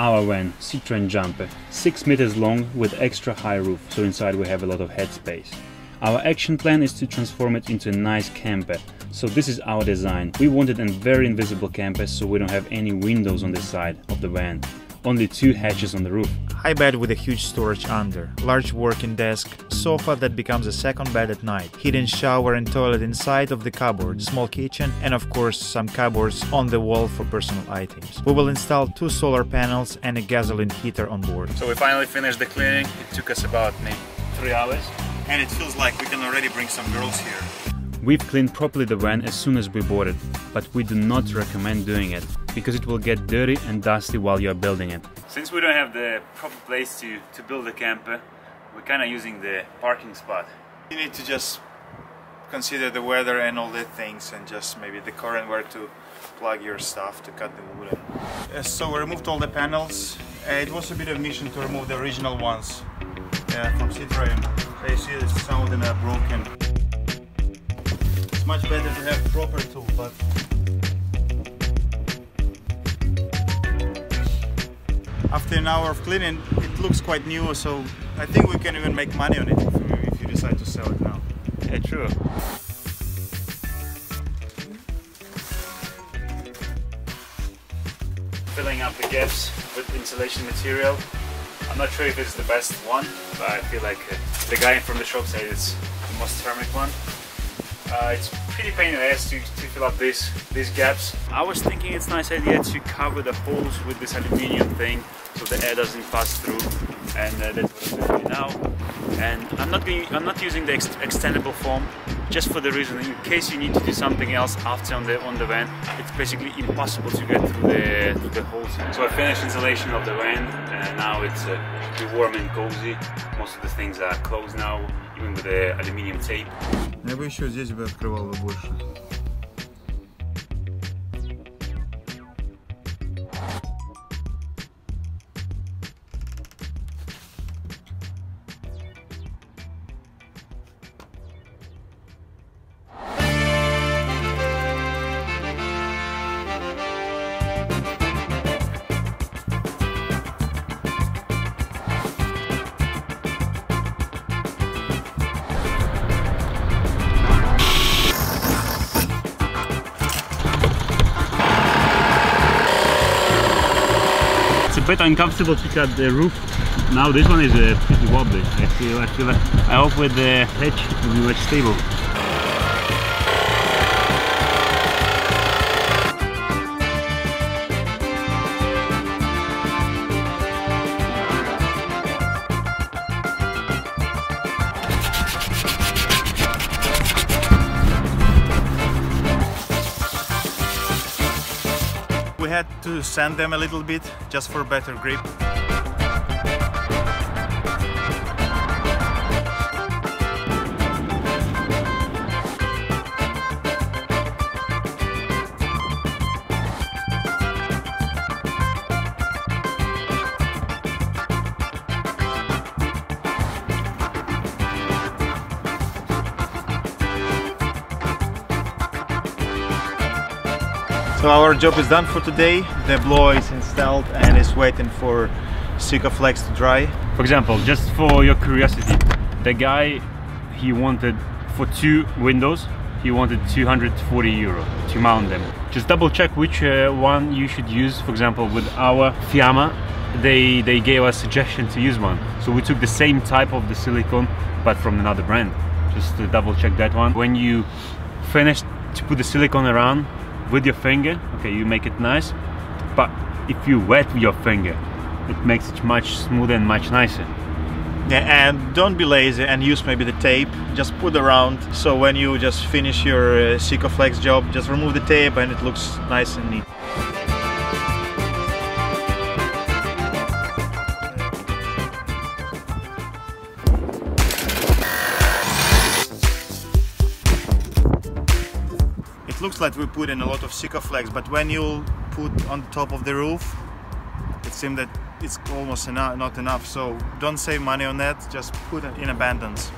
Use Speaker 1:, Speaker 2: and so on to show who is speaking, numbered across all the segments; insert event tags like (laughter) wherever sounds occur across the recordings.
Speaker 1: Our van, Citroen Jumper, 6 meters long with extra high roof, so inside we have a lot of headspace. Our action plan is to transform it into a nice camper, so this is our design. We wanted a very invisible camper so we don't have any windows on the side of the van, only two hatches on the roof.
Speaker 2: High bed with a huge storage under, large working desk, sofa that becomes a second bed at night, hidden shower and toilet inside of the cupboard, small kitchen, and of course some cupboards on the wall for personal items. We will install two solar panels and a gasoline heater on board.
Speaker 1: So we finally finished the cleaning. It took us about maybe three hours.
Speaker 2: And it feels like we can already bring some girls here.
Speaker 1: We've cleaned properly the van as soon as we bought it, but we do not recommend doing it because it will get dirty and dusty while you're building it. Since we don't have the proper place to, to build a camper, we're kind of using the parking spot.
Speaker 2: You need to just consider the weather and all the things and just maybe the current where to plug your stuff to cut the wood. Uh, so we removed all the panels. Uh, it was a bit of a mission to remove the original ones uh, from Citroen. So You see some of them are broken much better to have proper tool, but after an hour of cleaning, it looks quite new, so I think we can even make money on it if you, if you decide to sell it now.
Speaker 1: Yeah, true. Filling up the gaps with insulation material. I'm not sure if it's the best one, but I feel like uh, the guy from the shop said it's the most thermic one. Uh, it's pretty pain in the ass to, to fill up these, these gaps. I was thinking it's a nice idea to cover the holes with this aluminium thing so the air doesn't pass through and uh, that's what I'm doing now. And I'm not going, I'm not using the ex extendable foam just for the reason in case you need to do something else after on the on the van, it's basically impossible to get through the through the holes. So I finished installation of the van and now it's uh, warm and cozy. Most of the things are closed now, even with the aluminium tape.
Speaker 2: Я бы еще здесь бы открывал бы больше.
Speaker 1: uncomfortable to cut the roof. Now this one is uh, pretty wobbly. I feel, I feel, I hope with the hedge it will be much stable.
Speaker 2: We had to sand them a little bit just for better grip. Our job is done for today. The blower is installed and is waiting for Sikaflex to dry.
Speaker 1: For example, just for your curiosity, the guy he wanted for two windows, he wanted 240 euro to mount them. Just double check which uh, one you should use. For example, with our Fiamma, they they gave us suggestion to use one, so we took the same type of the silicone but from another brand. Just to double check that one. When you finish to put the silicone around with your finger, okay, you make it nice. But if you wet your finger, it makes it much smoother and much nicer.
Speaker 2: Yeah, and don't be lazy and use maybe the tape. Just put around so when you just finish your uh, Sikaflex job, just remove the tape and it looks nice and neat. flat we put in a lot of Sikaflex, but when you put on the top of the roof, it seemed that it's almost not enough. So don't save money on that, just put it in abundance.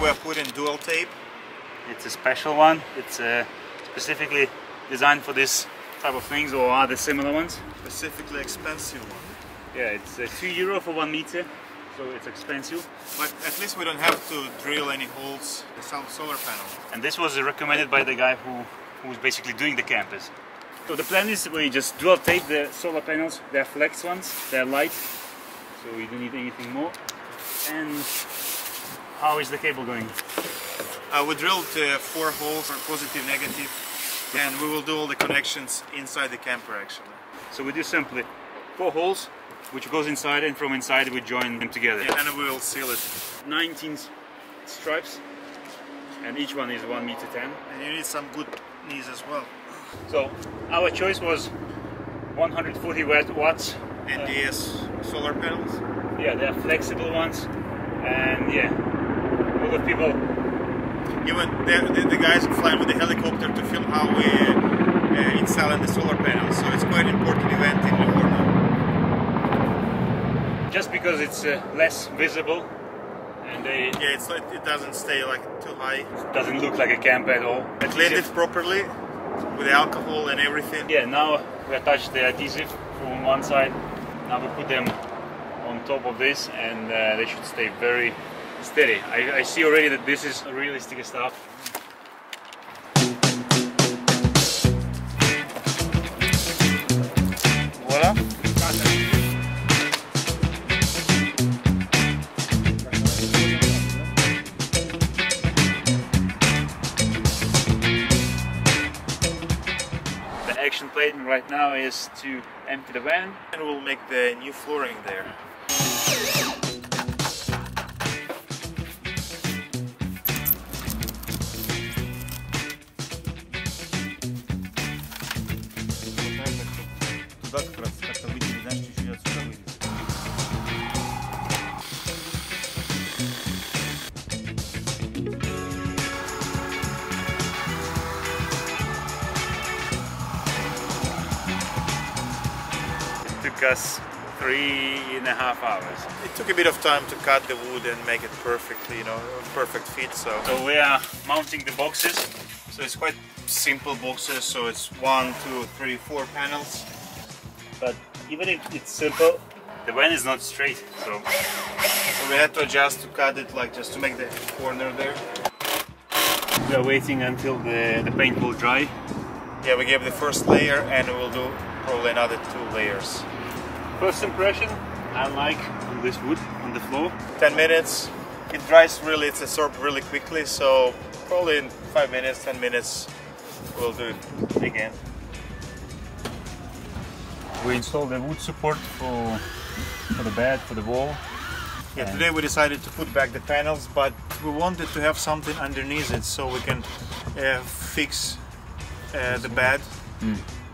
Speaker 2: We're putting dual tape.
Speaker 1: It's a special one. It's uh, specifically designed for this type of things or other similar ones.
Speaker 2: Specifically expensive one.
Speaker 1: Yeah, it's uh, 2 euro for 1 meter, so it's expensive.
Speaker 2: But at least we don't have to drill any holes in the solar panel.
Speaker 1: And this was recommended by the guy who, who was basically doing the campus. So the plan is we just dual tape the solar panels. They're flex ones, they're light, so we don't need anything more. And how is the cable going?
Speaker 2: Uh, we drilled uh, four holes for positive, negative, and we will do all the connections inside the camper actually.
Speaker 1: So we do simply four holes, which goes inside, and from inside we join them together.
Speaker 2: Yeah, and we will seal it.
Speaker 1: 19 stripes, and each one is 1 meter 10.
Speaker 2: And you need some good knees as well.
Speaker 1: So our choice was 140 watt- watts.
Speaker 2: NDS uh, solar panels.
Speaker 1: Yeah, they're flexible ones, and yeah, a lot of people.
Speaker 2: Even the, the, the guys flying with the helicopter to film how we uh, uh, install the solar panels. So it's quite an important event in Livorno.
Speaker 1: Just because it's uh, less visible, and they,
Speaker 2: Yeah, it's not, it doesn't stay like too high.
Speaker 1: it doesn't look like a camp at all.
Speaker 2: I Cleaned it properly with the alcohol and everything.
Speaker 1: Yeah, now we attach the adhesive from one side. Now we put them on top of this, and uh, they should stay very steady. I, I see already that this is realistic stuff.
Speaker 2: Voila.
Speaker 1: The action plan right now is to empty the van.
Speaker 2: And we'll make the new flooring there.
Speaker 1: Took us three and a half hours.
Speaker 2: It took a bit of time to cut the wood and make it perfectly, you know, perfect fit. So,
Speaker 1: So we are mounting the boxes.
Speaker 2: so it's quite simple boxes. So it's one, two, three, four panels.
Speaker 1: But even if it's simple, the van is not straight. So
Speaker 2: So we had to adjust to cut it, like just to make the corner there.
Speaker 1: we are waiting until the, the paint will dry.
Speaker 2: Yeah, we gave the first layer, and we'll do probably another two layers.
Speaker 1: First impression, I like on this wood on the floor.
Speaker 2: 10 minutes. It dries really, it's absorbed really quickly, so probably in 5 minutes, 10 minutes, we'll do it again.
Speaker 1: We installed the wood support for for the bed, for the wall.
Speaker 2: Yeah, today we decided to put back the panels, but we wanted to have something underneath it so we can uh, fix uh, the bed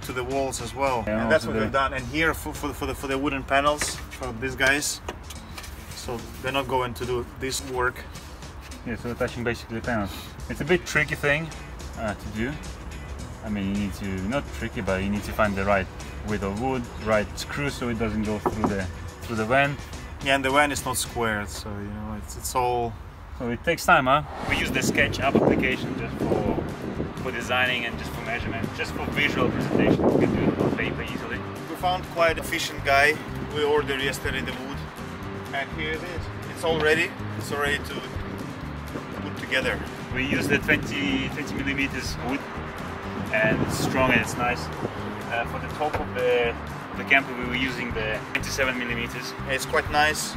Speaker 2: to the walls as well.
Speaker 1: Yeah,
Speaker 2: and that's what we've done. And here for, for, for, the, for the wooden panels, for these guys, so they're not going to do this work.
Speaker 1: Yeah, so attaching basically the panels. It's a bit tricky thing uh, to do. I mean, you need to not tricky, but you need to find the right width of wood, right screw, so it doesn't go through the through the van.
Speaker 2: Yeah, and the van is not squared, so you know it's, it's all
Speaker 1: So it takes time, huh? We use the SketchUp application just for for designing and just for measurement, just for visual presentation. We can do it on paper easily.
Speaker 2: We found quite efficient guy. We ordered yesterday the wood, and here it is. It's all ready. It's all ready to put together.
Speaker 1: We use the 20, 20 millimeters wood, and it's strong and it's nice. Uh, for the top of the the camper, we were using the 27 millimeters.
Speaker 2: It's quite nice.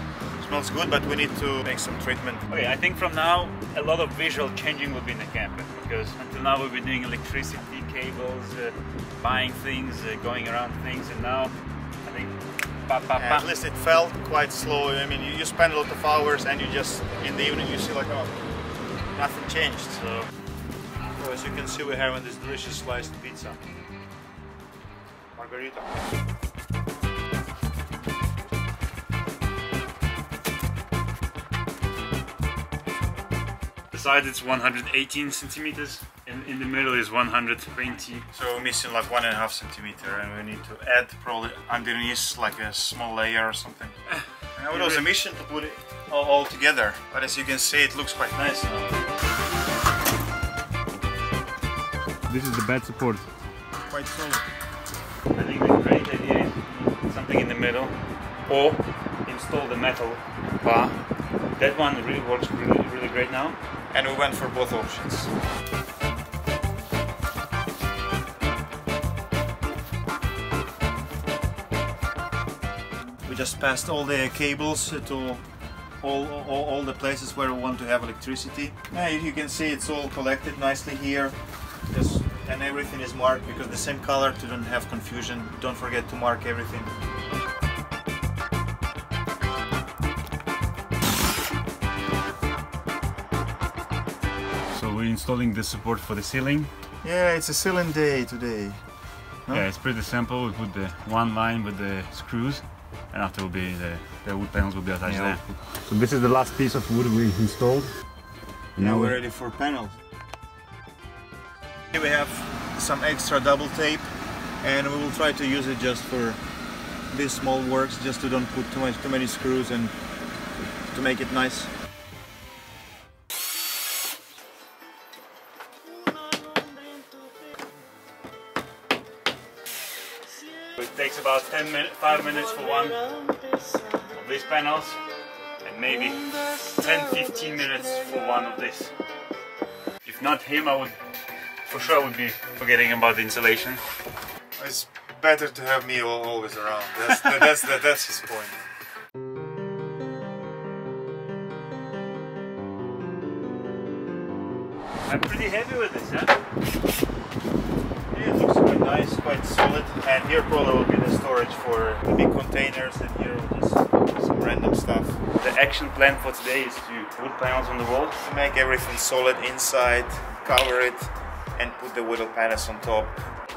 Speaker 2: Smells good, but we need to make some treatment.
Speaker 1: Okay, I think from now a lot of visual changing will be in the camper because until now we've been doing electricity cables, uh, buying things, uh, going around things, and now I think pa pa pa.
Speaker 2: at least it felt quite slow. I mean, you, you spend a lot of hours, and you just in the evening you see like oh, nothing changed. So, so as you can see, we're having this delicious sliced pizza, margarita.
Speaker 1: Side it's 118 centimeters, and in the middle is 120.
Speaker 2: So we're missing like one and a half centimeter, and we need to add probably underneath like a small layer or something. And it was a mission to put it all, all together, but as you can see, it looks quite nice now.
Speaker 1: this is the bed support.
Speaker 2: Quite solid.
Speaker 1: I think the great idea is something in the middle, or install the metal bar. That one really works really, really great now.
Speaker 2: And we went for both options. We just passed all the cables to all, all, all the places where we want to have electricity. Yeah, you can see it's all collected nicely here. And everything is marked because the same color to don't have confusion. Don't forget to mark everything.
Speaker 1: Installing the support for the ceiling.
Speaker 2: Yeah, it's a ceiling day today. Huh?
Speaker 1: Yeah, it's pretty simple. We put the one line with the screws, and after will be the, the wood panels will be attached
Speaker 2: Yeah.
Speaker 1: there. So this is the last piece of wood we installed.
Speaker 2: Now we're ready for panels. Here we have some extra double tape and we will try to use it just for these small works just to don't put too much too many screws and to make it nice.
Speaker 1: About 10 minutes, 5 minutes for one of these panels, and maybe 10-15 minutes for one of this. If not him, I would, for sure, would be forgetting about the insulation.
Speaker 2: It's better to have me always around. That's that's that's his point.
Speaker 1: I'm pretty happy with this, huh?
Speaker 2: It looks quite nice, quite solid. And here probably will be the storage for the big containers and here just some random stuff.
Speaker 1: The action plan for today is to put panels on the walls,
Speaker 2: To make everything solid inside, cover it and put the wooden panels on top.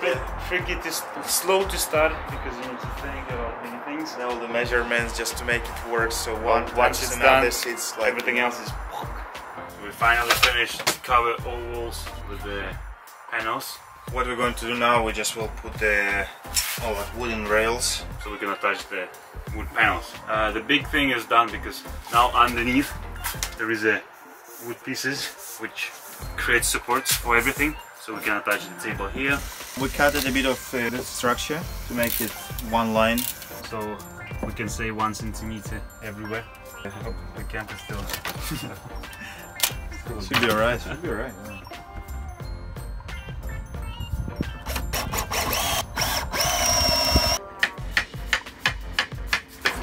Speaker 1: Bit tricky to slow to start because you need to think about many things.
Speaker 2: And all the measurements just to make it work. So one
Speaker 1: Once it's
Speaker 2: another,
Speaker 1: done,
Speaker 2: it's like
Speaker 1: Everything else is. So we finally finished to cover all walls with the panels,
Speaker 2: What we're going to do now, we just will put the all the wooden rails.
Speaker 1: so we can attach the wood panels. Uh, the big thing is done because now underneath there is a wood pieces which create supports for everything. So we can attach the table here.
Speaker 2: We cut it a bit of uh, the structure to make it one line.
Speaker 1: So we can say one centimeter everywhere. (laughs) The camp is still.
Speaker 2: Should be (laughs) alright. Should be alright. The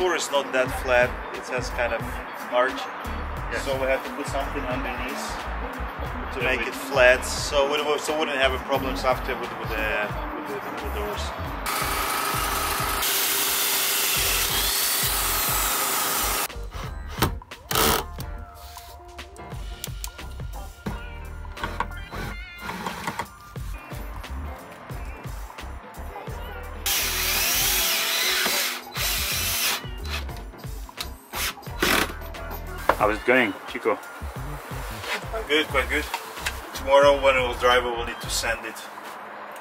Speaker 2: floor is not that flat. It has kind of arch. So we have to put something underneath to make it flat. So we so we wouldn't have a problems after with, with the with the, with the doors.
Speaker 1: How's it going, Chico?
Speaker 2: I'm Good, quite good. Tomorrow when we will drive, we will need to sand it.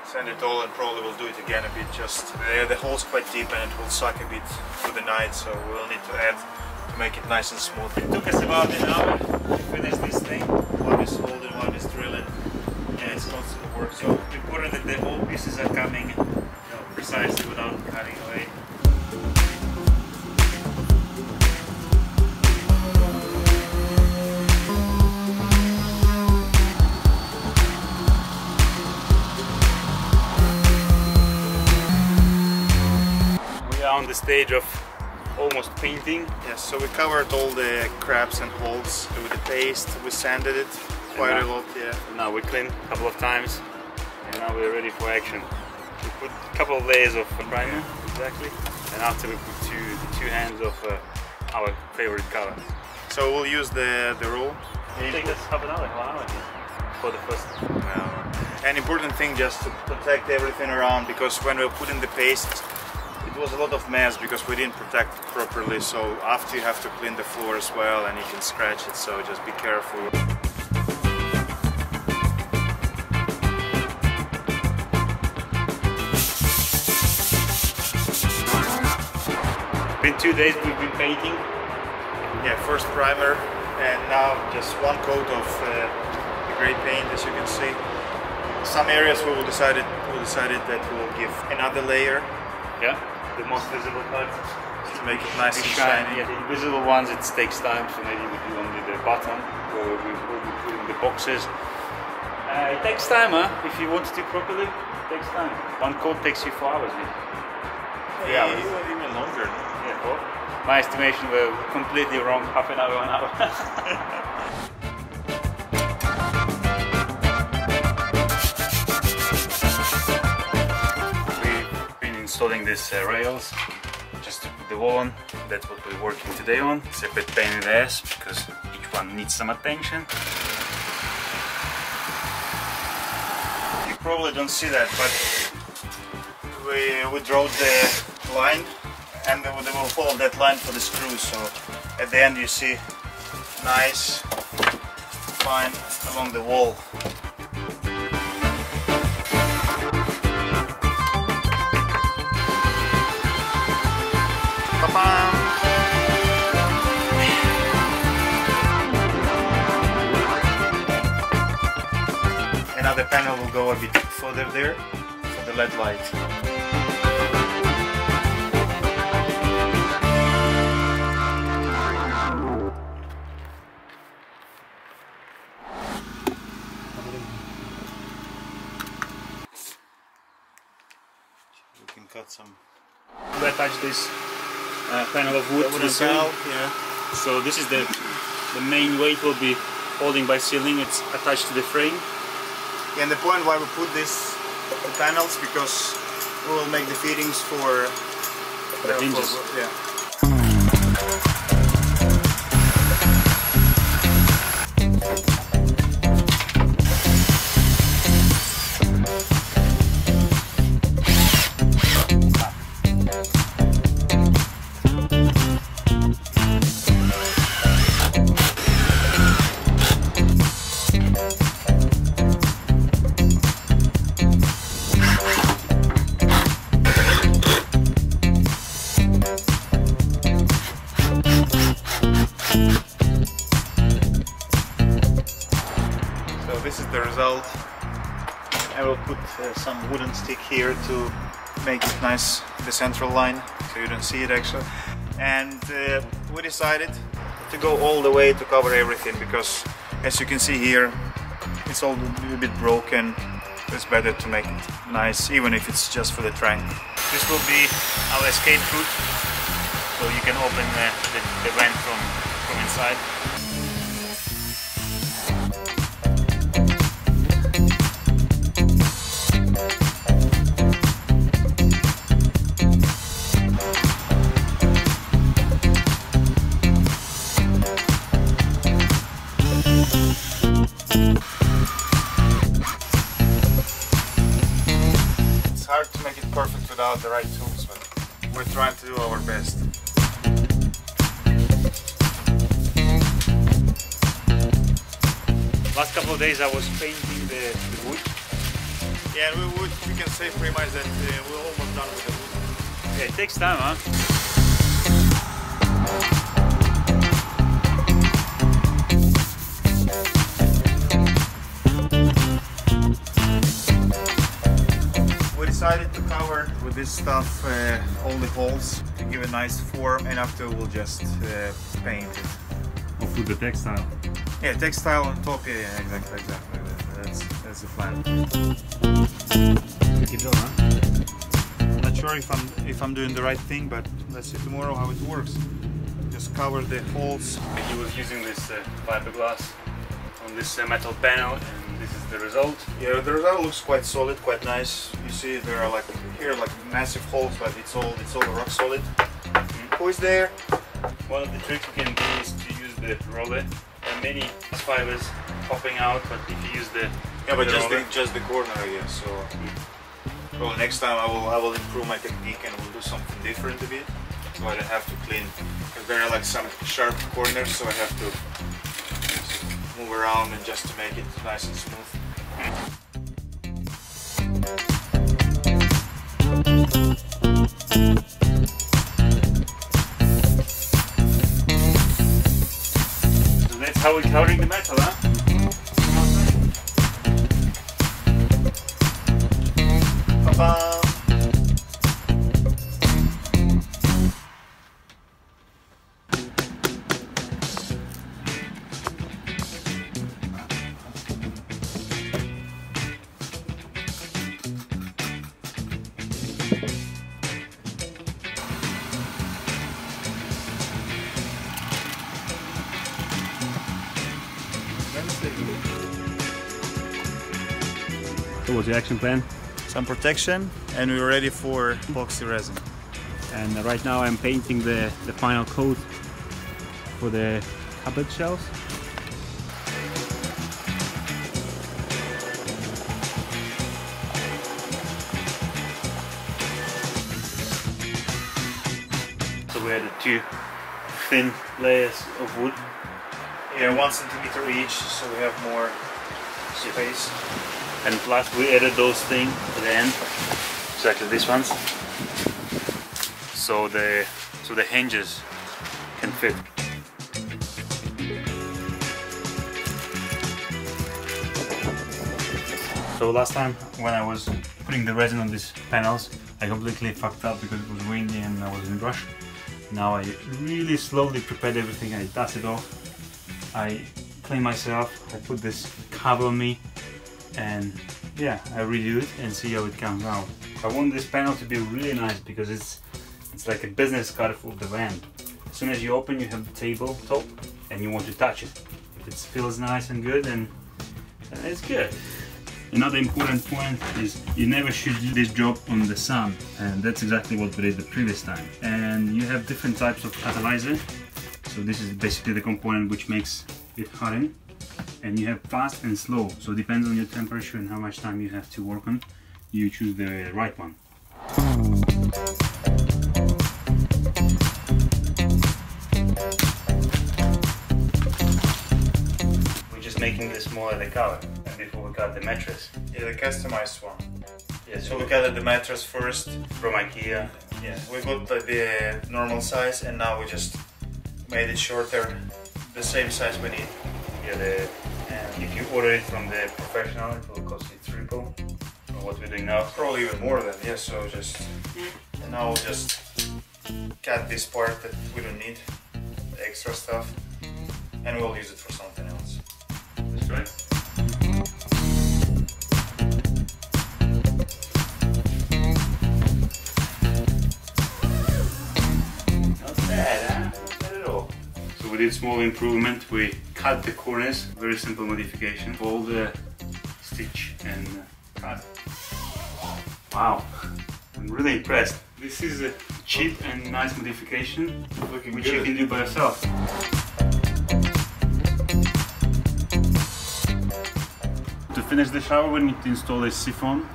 Speaker 2: Sand it all and probably we'll do it again a bit just, the, the hole's quite deep and it will suck a bit through the night so we'll need to add to make it nice and smooth.
Speaker 1: It took us about an hour to finish this thing.
Speaker 2: One is holding, one is drilling and it's constant work.
Speaker 1: So important that the whole pieces are coming you know, precisely without cutting away. The stage of almost painting.
Speaker 2: Yes, so we covered all the cracks and holes with the paste, we sanded it quite a lot, yeah.
Speaker 1: Now we clean a couple of times and now we're ready for action. We put a couple of layers of primer, exactly, and after we put two, the two hands of uh, our favorite color.
Speaker 2: So we'll use the, the roll.
Speaker 1: It take us half an hour, one hour for the first.
Speaker 2: Uh, an important thing just to protect everything around because when we're putting the paste was a lot of mess because we didn't protect properly so after you have to clean the floor as well and you can scratch it so just be careful.
Speaker 1: Been two days we've been painting.
Speaker 2: Yeah, first primer and now just one coat of uh, the grey paint as you can see. some areas we will decided we decided that we will give another layer
Speaker 1: Yeah, the most visible parts.
Speaker 2: to make it nice and shiny.
Speaker 1: Yeah, the invisible ones it takes time, so maybe we do only the bottom where we will be putting the boxes. Uh, it takes time, huh? If you want to do properly, it takes time. One coat takes you four hours. maybe. Three
Speaker 2: Yeah,
Speaker 1: hours.
Speaker 2: even, even longer.
Speaker 1: Yeah, four. My estimation were completely wrong. Half an hour, one hour. (laughs) installing these uh, rails just to put the wall on. That's what we're working today on. It's a bit pain in the ass because each one needs some attention.
Speaker 2: You probably don't see that, but we we draw the line, and they will, follow that line for the screws. So at the end, you see nice, fine along the wall. Another panel will go a bit further there for the LED light. We can cut some
Speaker 1: We attach this uh, panel of wood to the
Speaker 2: wooden
Speaker 1: ceiling.
Speaker 2: yeah.
Speaker 1: So this is the the main weight will be holding by ceiling. It's attached to the frame.
Speaker 2: And the point why we put this the panels because we will make the fittings for
Speaker 1: The hinges.
Speaker 2: For, yeah. Wooden stick here to make it nice, the central line, so you don't see it actually. And uh, we decided to go all the way to cover everything because as you can see here, it's all a bit broken. It's better to make it nice, even if it's just for the trunk. This will be our escape route, so you can open the, the, the vent from, from inside. To do our best.
Speaker 1: Last couple of days I was painting the, the wood.
Speaker 2: Yeah, we would we can say pretty much that uh, we're almost done with the wood.
Speaker 1: Yeah, it takes time, huh?
Speaker 2: This stuff uh, all the holes to give a nice form, and after we'll just uh, paint it.
Speaker 1: Or put the textile.
Speaker 2: Yeah, textile on top. Yeah, yeah exactly, exactly. That's that's the plan.
Speaker 1: Keep going, huh?
Speaker 2: I'm not sure if I'm if I'm doing the right thing, but let's see tomorrow how it works. Just cover the holes.
Speaker 1: He was using this uh, fiberglass on this uh, metal panel and this is the result.
Speaker 2: Yeah, the result looks quite solid, quite nice. You see, there are like here like massive holes, but it's all it's all rock solid. Mm-hmm. Who is there?
Speaker 1: One of the tricks you can do is to use the roller. There are many fibers popping out, but if you use the
Speaker 2: Yeah, but
Speaker 1: the
Speaker 2: just the, just the corner, I guess. So, mm-hmm. well, next time I will I will improve my technique and we'll do something different a bit, so I don't have to clean. Because there are like some sharp corners, so I have to move around and just to make it nice and smooth.
Speaker 1: So that's how we're covering the metal, huh? Your action plan?
Speaker 2: Some protection and we're ready for epoxy resin.
Speaker 1: And right now I'm painting the, the final coat for the cupboard shelves. So we added two thin layers of wood.
Speaker 2: Yeah, one centimeter each, so we have more space.
Speaker 1: And plus we added those things at the end, exactly these ones. So the so the hinges can fit. So last time when I was putting the resin on these panels, I completely fucked up because it was windy and I was in a rush. Now I really slowly prepared everything, I dust it off, I clean myself, I put this cover on me and yeah, I redo it and see how it comes out. I want this panel to be really nice because it's it's like a business card for the van. As soon as you open you have the table top and you want to touch it. If it feels nice and good then, then it's good. Another important point is you never should do this job on the sun and that's exactly what we did the previous time. And you have different types of catalyzer. So this is basically the component which makes it harden. And you have fast and slow. So it depends on your temperature and how much time you have to work on. You choose the right one. We're just making this smaller the color and before we got the mattress.
Speaker 2: Yeah, the customized one.
Speaker 1: Yeah,
Speaker 2: So we got the mattress first.
Speaker 1: from IKEA.
Speaker 2: Yeah, we got the, the normal size and now we just made it shorter, the same size we need.
Speaker 1: Yeah, the, and if you order it from the professional, it will cost you triple what we're doing now.
Speaker 2: Probably even more than, yeah, so just, and now we'll just cut this part that we don't need, the extra stuff, and we'll use it for something else.
Speaker 1: That's right. Not bad, huh? Not bad at all. So we did small improvement. We cut the corners. Very simple modification. All the stitch and uh, cut. Wow, I'm really impressed. This is a cheap and nice modification,
Speaker 2: Looking
Speaker 1: which you can do by yourself. To finish the shower, we need to install a siphon,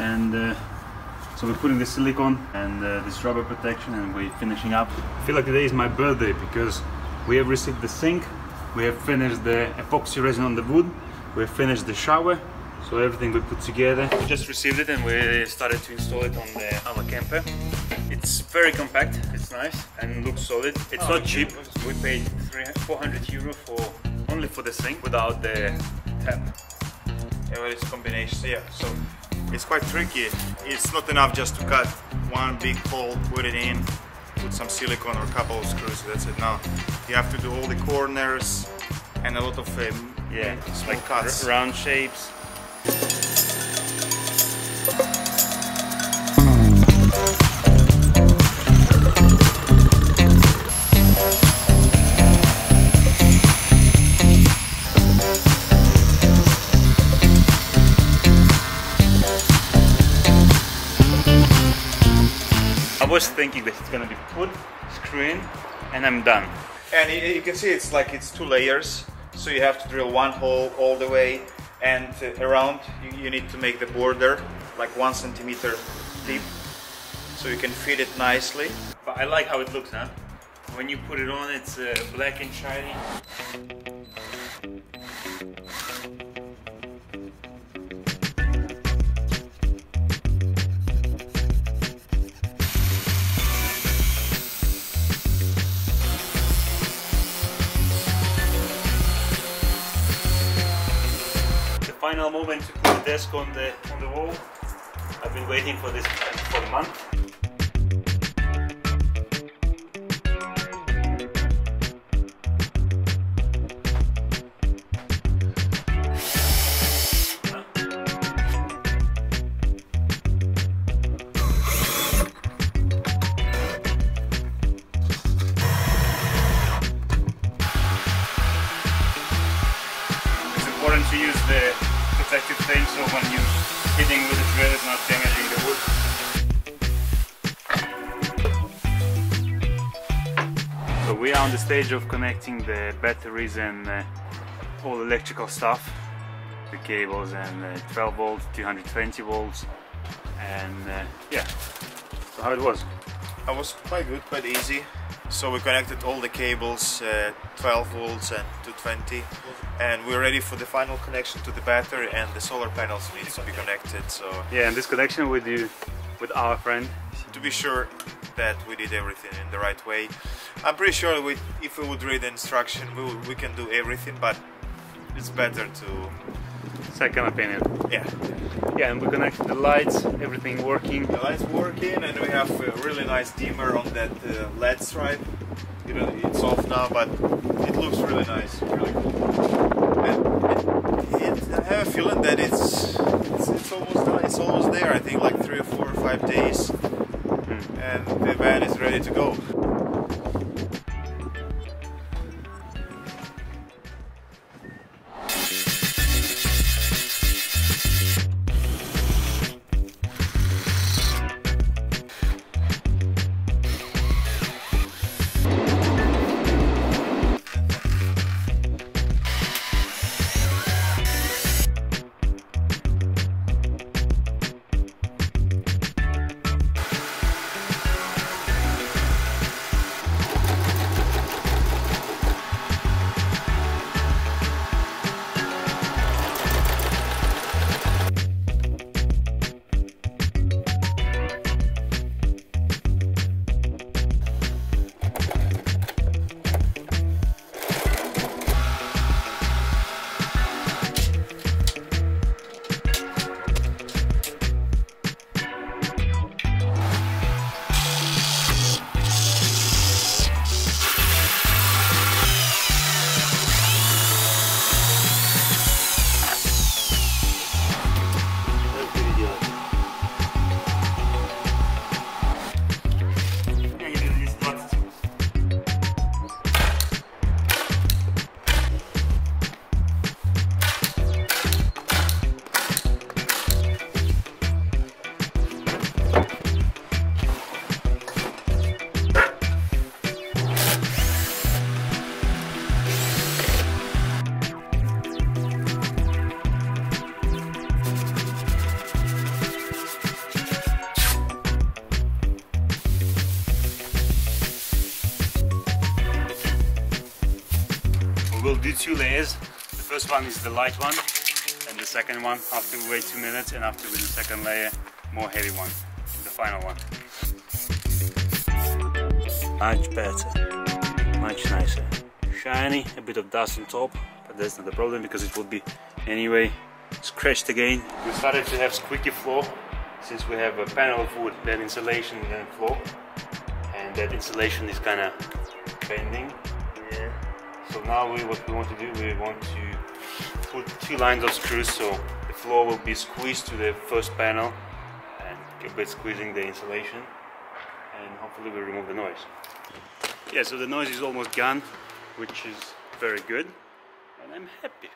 Speaker 1: and uh, so we're putting the silicone and uh, this rubber protection, and we're finishing up. I feel like today is my birthday because we have received the sink, we have finished the epoxy resin on the wood, we have finished the shower, so everything we put together. We just received it and we started to install it on the our camper. It's very compact, it's nice and looks solid. It's
Speaker 2: Oh,
Speaker 1: not cheap. We paid 400 euro for only for the sink without the tap.
Speaker 2: Yeah, well, it's combination, yeah, so it's quite tricky. It's not enough just to cut one big hole, put it in, put some silicone or a couple of screws, that's it. Now you have to do all the corners and a lot of um,
Speaker 1: Yeah,
Speaker 2: small
Speaker 1: like
Speaker 2: cuts.
Speaker 1: round shapes. Was thinking that it's gonna be put, screw in, and I'm done.
Speaker 2: And you can see it's like it's two layers, so you have to drill one hole all the way and uh, around you, you need to make the border like one centimeter deep so you can fit it nicely.
Speaker 1: But I like how it looks, huh? When you put it on, it's uh, black and shiny. Final moment to put the desk on the on the wall. I've been waiting for this for a month. Are on the stage of connecting the batteries and uh, all electrical stuff, the cables and uh, 12 volts, 220 volts, and uh, yeah. So how it was?
Speaker 2: It was quite good, quite easy. So we connected all the cables, uh, 12 volts and 220, and we're ready for the final connection to the battery and the solar panels need to be connected. So
Speaker 1: Yeah, and this connection with you, with our friend.
Speaker 2: to be sure that we did everything in the right way, I'm pretty sure we, if we would read the instruction, we, would- we can do everything, but it's better to,
Speaker 1: Second opinion.
Speaker 2: yeah.
Speaker 1: Yeah, and we connected the lights, everything working.
Speaker 2: The lights working and we have a really nice dimmer on that uh, LED stripe. You know, it's off now, but it looks really nice, really cool. And it, it, I have a feeling that it's, it's it's almost done. It's almost there. I think like three or four or five days, and the van is ready to go.
Speaker 1: One is the light one, and the second one after we wait two minutes, and after we do the second layer, more heavy one, the final one. Much better, much nicer. Shiny, a bit of dust on top, but that's not the problem because it will be anyway scratched again. We started to have squeaky floor since we have a panel of wood, that insulation and floor, and that insulation is kind of bending.
Speaker 2: Yeah.
Speaker 1: So now we, what we want to do, we want to put two lines of screws so the floor will be squeezed to the first panel and a bit squeezing the insulation and hopefully we remove the noise. Yeah, so the noise is almost gone, which is very good and I'm happy.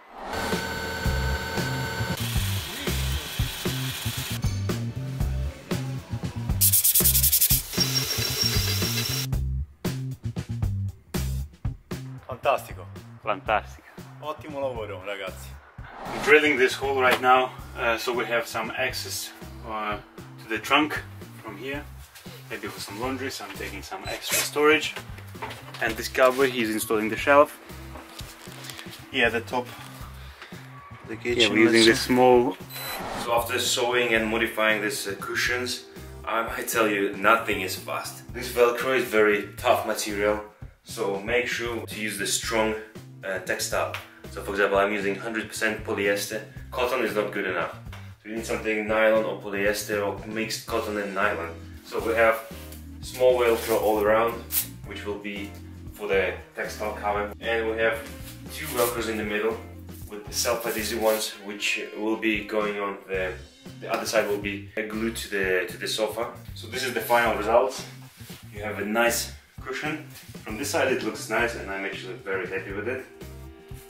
Speaker 2: Fantastico.
Speaker 1: Fantastic.
Speaker 2: Ottimo lavoro, ragazzi.
Speaker 1: I'm drilling this hole right now uh, so we have some access uh, to the trunk from here maybe for some laundry so I'm taking some extra storage and this cowboy he's installing the shelf
Speaker 2: Yeah, the top. The kitchen.
Speaker 1: yeah we're using this small
Speaker 3: So after sewing and modifying these uh, cushions, I might tell you nothing is fast. This Velcro is very tough material, so make sure to use the strong uh, textile. So for example, I'm using 100% polyester. Cotton is not good enough. So you need something nylon or polyester or mixed cotton and nylon. So we have small Velcro all around, which will be for the textile cover. And we have two Velcros in the middle with the self-adhesive ones, which will be going on the the other side will be glued to the to the sofa.
Speaker 1: so this is the final result you have a nice cushion from this side it looks nice and I'm actually very happy with it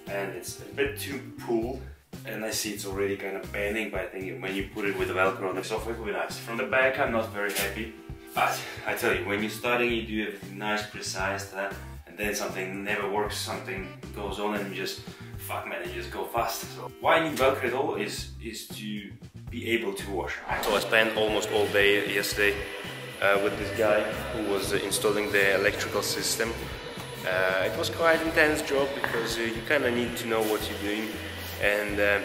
Speaker 1: and it's a bit too pulled
Speaker 3: and I see it's already kind of bending, but I think when you put it with the Velcro on the software, it will be nice. From the back, I'm not very happy, but I tell you, when you're starting, you do everything nice, precise, uh, and then something never works, something goes on, and you just, fuck man, you just go fast. So why I need Velcro at all is, is to be able to wash. So I spent almost all day yesterday uh, with this guy who was uh, installing the electrical system. Uh, it was quite intense job because uh, you kind of need to know what you're doing and uh,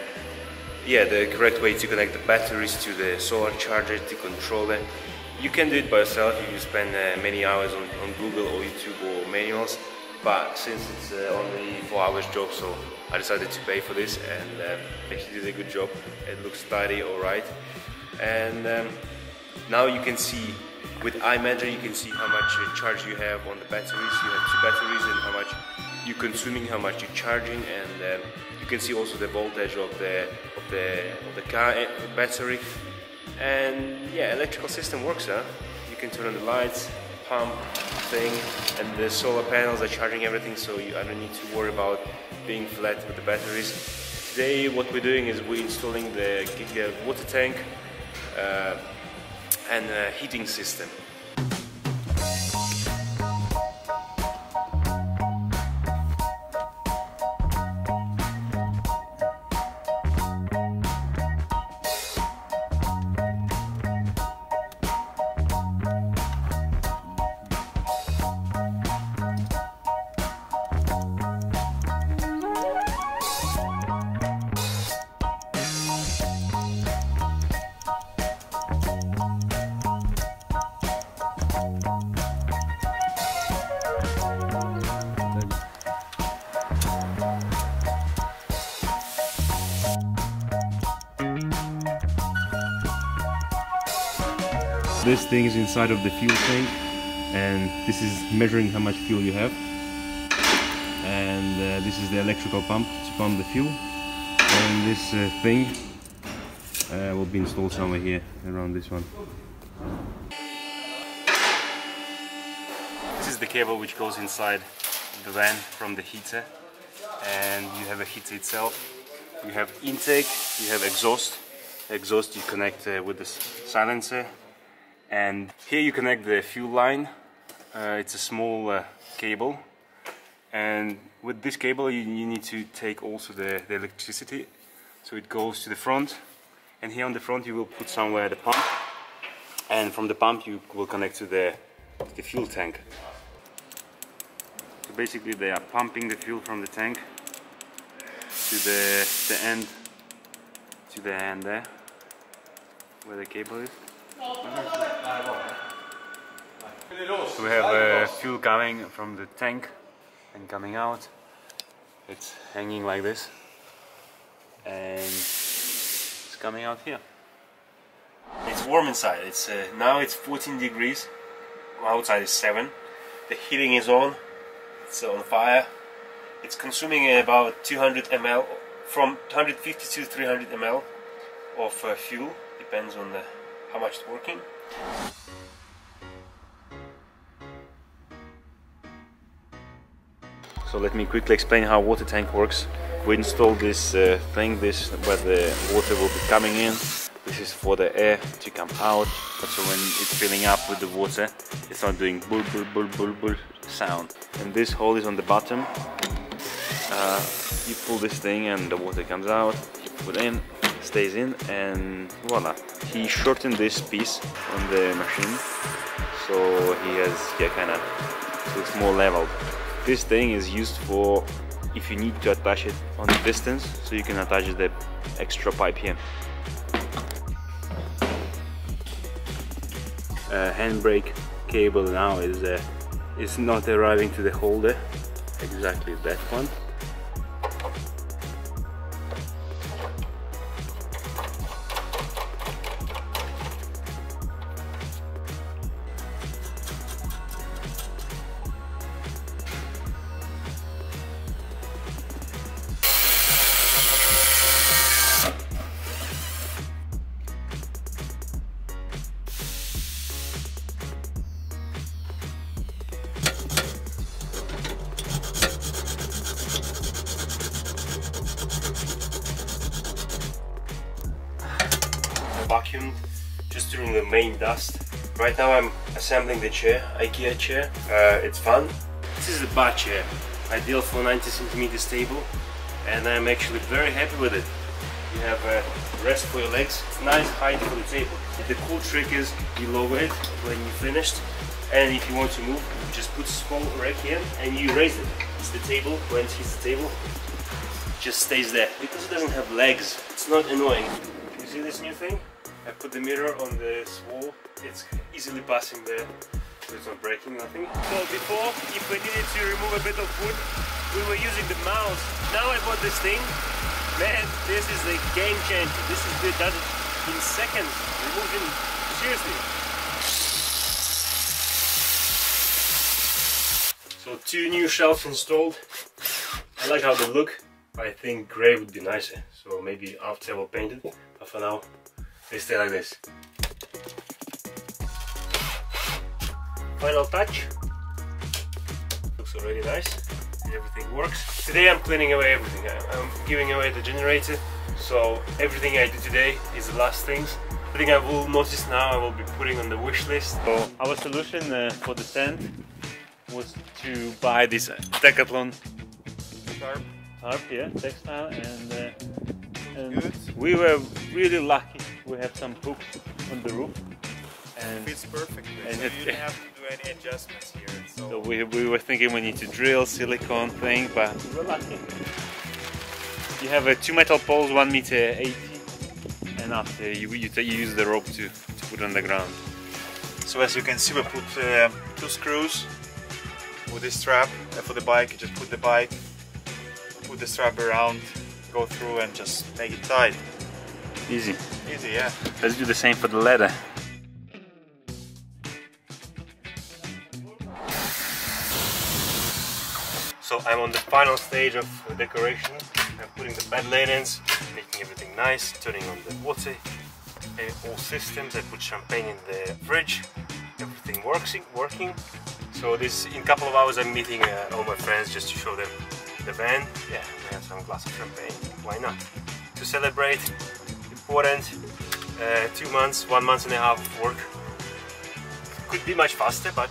Speaker 3: yeah the correct way to connect the batteries to the solar charger to control it. You can do it by yourself if you spend uh, many hours on, on, Google or YouTube or manuals but since it's only 4 hours job so I decided to pay for this and actually did a good job. It looks tidy alright and um, now you can see with iMeasure you can see how much uh, charge you have on the batteries. You have two batteries and how much you're consuming, how much you're charging, and um, you can see also the voltage of the of the of the car eh, battery. And yeah, electrical system works. Huh? You can turn on the lights, pump thing, and the solar panels are charging everything, so you, I don't need to worry about being flat with the batteries. Today, what we're doing is we're installing the Giga water tank. Uh, and heating system.
Speaker 4: Thing is inside of the fuel tank and this is measuring how much fuel you have and uh, this is the electrical pump to pump the fuel and this uh, thing uh, will be installed somewhere here around this one. This is the cable which goes inside the van from the heater and you have a heater itself. You have intake, you have exhaust. Exhaust you connect uh, with the silencer and here you connect the fuel line. Uh, it's a small uh, cable. And with this cable you, you need to take also the, the, electricity. So it goes to the front. And here on the front you will put somewhere the pump. And from the pump you will connect to the, to the fuel tank. So basically they are pumping the fuel from the tank to the, the end to the end there where the cable is we have uh, fuel coming from the tank and coming out. It's hanging like this and it's coming out here. It's warm inside. It's uh, now it's 14 degrees. Outside is 7. The heating is on. It's on fire. It's consuming about 200 ml from 150 to 300 ml of uh, fuel. Depends on the how much it's working. So let me quickly explain how water tank works. We installed this uh, thing, this where the water will be coming in. This is for the air to come out, so when it's filling up with the water, it's not doing bull bull bull bull bull sound. And this hole is on the bottom. Uh, you pull this thing and the water comes out, you put in, stays in and voila he shortened this piece on the machine so he has yeah kind of so it's more leveled this thing is used for if you need to attach it on the distance so you can attach the extra pipe here uh, handbrake cable now is uh, is not arriving to the holder. Exactly that one
Speaker 3: vacuumed just during the main dust. Right now I'm assembling the chair, IKEA chair. Uh, it's fun. This is the bar chair, ideal for 90 centimeters table and I'm actually very happy with it. You have a rest for your legs, nice height for the table. The cool trick is you lower it when you're finished and if you want to move, you just put small rack here and you raise it. It's the table, when it hits the table, it just stays there. Because it doesn't have legs, it's not annoying. You see this new thing? I put the mirror on this wall, it's easily passing there, so it's not breaking, nothing. So before, if we needed to remove a bit of wood, we were using the mouse. Now I bought this thing, man, this is the game changer. This is the, done in seconds, removing, seriously. So two new shelves installed. I like how they look. I think grey would be nicer. So maybe after I will paint it. But for now, they stay like this. Final touch. Looks already nice. Everything works. Today I'm cleaning away everything. I'm giving away the generator. So everything I do today is the last things. I think I will notice now I will be putting on the wish list.
Speaker 1: So our solution uh, for the tent was to buy this Decathlon
Speaker 2: Tarp.
Speaker 1: tarp, yeah, textile, and, uh, and
Speaker 2: Good.
Speaker 1: we were really lucky. We have some hooks on the roof, and
Speaker 2: Fits perfectly.
Speaker 1: And
Speaker 2: so
Speaker 1: it-
Speaker 2: you didn't have to do any adjustments here. So,
Speaker 1: so we, we were thinking we need to drill silicone thing, but we were lucky. You have uh, two metal poles, one meter eighty, and after you you, you use the rope to, to put on the ground.
Speaker 2: so as you can see, we put uh, two screws with this strap uh, for the bike. You just put the bike, put the strap around, go through, and just make it tight.
Speaker 1: Easy.
Speaker 2: Easy, yeah.
Speaker 1: Let's do the same for the ladder.
Speaker 3: So I'm on the final stage of decoration. I'm putting the bed linens, making everything nice, turning on the water, uh, all systems. I put champagne in the fridge. Everything works, working. So this in a couple of hours I'm meeting uh, all my friends just to show them the van. Yeah, we have some glass of champagne. Why not? To celebrate, important. Uh, two months, one month and a half work. Could be much faster, but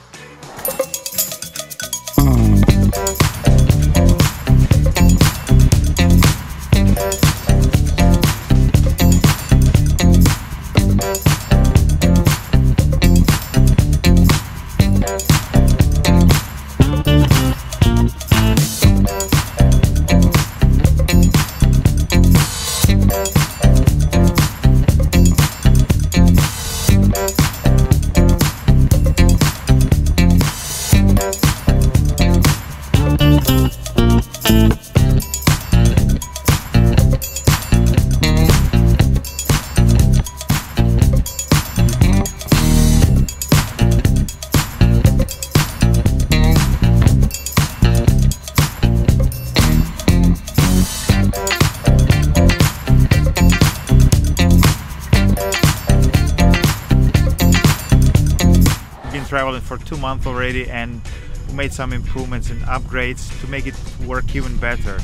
Speaker 2: traveling for two months already and we made some improvements and upgrades to make it work even better.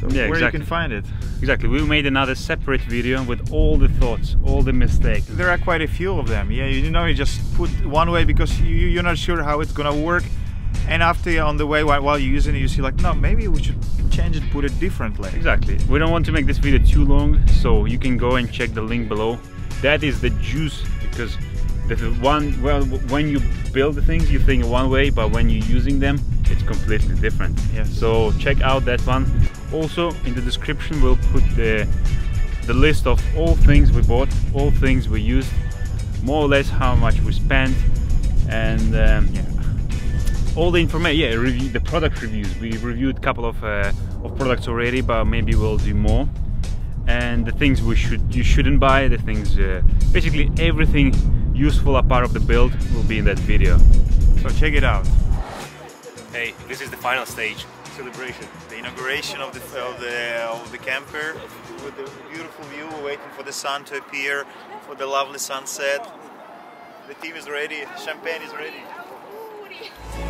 Speaker 2: So
Speaker 1: Yeah,
Speaker 2: where
Speaker 1: exactly.
Speaker 2: you can find it.
Speaker 1: Exactly, we made another separate video with all the thoughts, all the mistakes.
Speaker 2: There are quite a few of them. Yeah, you know, you just put one way because you, you're not sure how it's gonna work, and after you're on the way while, while you're using it, you see like, no, maybe we should change it, put it differently.
Speaker 1: Exactly. We don't want to make this video too long, so you can go and check the link below. That is the juice because the one well when you build the things you think one way, but when you're using them, it's completely different.
Speaker 2: Yes.
Speaker 1: So check out that one. Also in the description we'll put the the list of all things we bought, all things we used, more or less how much we spent, and um,
Speaker 2: Yeah.
Speaker 1: all the information. Yeah, review the product reviews. We reviewed a couple of uh, of products already, but maybe we'll do more. And the things we should you shouldn't buy. The things uh, basically everything useful a part of the build will be in that video.
Speaker 2: So check it out.
Speaker 3: hey, this is the final stage celebration.
Speaker 2: The inauguration of the of the of the camper with the beautiful view, waiting for the sun to appear, for the lovely sunset. The team is ready. Champagne is ready.